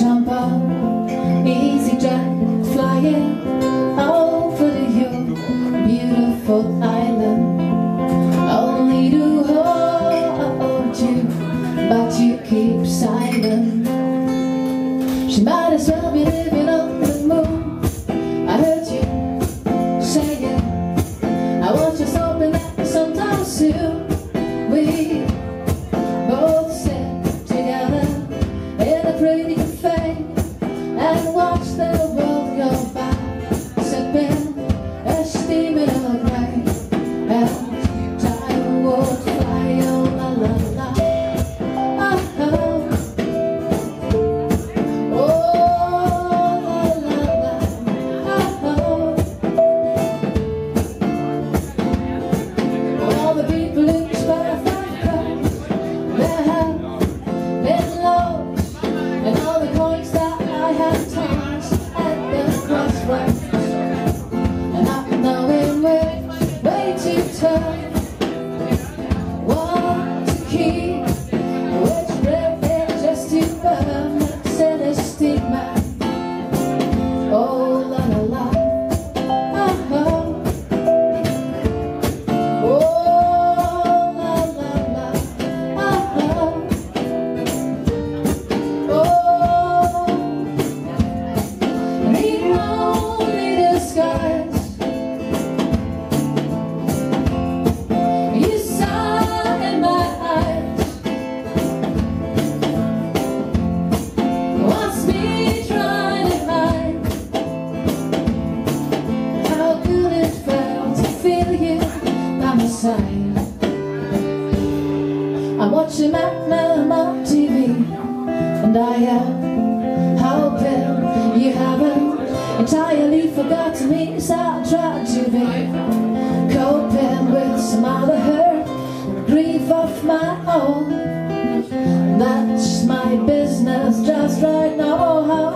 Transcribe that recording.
jump up, easy jack, flying. watching at Mellum on TV And I am hoping you haven't entirely forgotten me As I tried to be coping with some other hurt Grief of my own. That's my business just right now how